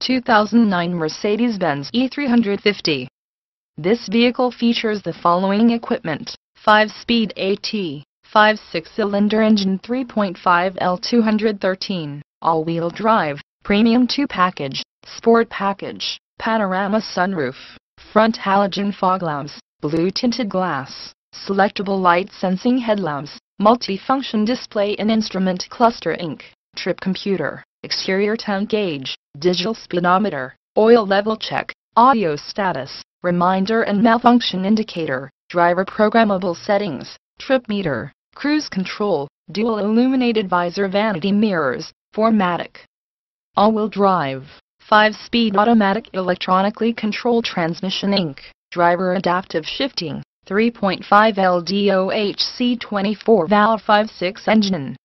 2009 Mercedes-Benz E350. This vehicle features the following equipment. 5-speed AT, 5-6-cylinder engine 3.5 L213, all-wheel drive, premium 2 package, sport package, panorama sunroof, front halogen fog lamps, blue tinted glass, selectable light sensing headlamps, multi-function display and instrument cluster Inc., trip computer, exterior temp gauge, digital speedometer, oil level check, audio status, reminder and malfunction indicator, driver programmable settings, trip meter, cruise control, dual illuminated visor vanity mirrors, 4MATIC. All-wheel drive, 5-speed automatic electronically controlled transmission Inc., driver adaptive shifting, 3.5 LDOHC 24 valve 5.6 engine,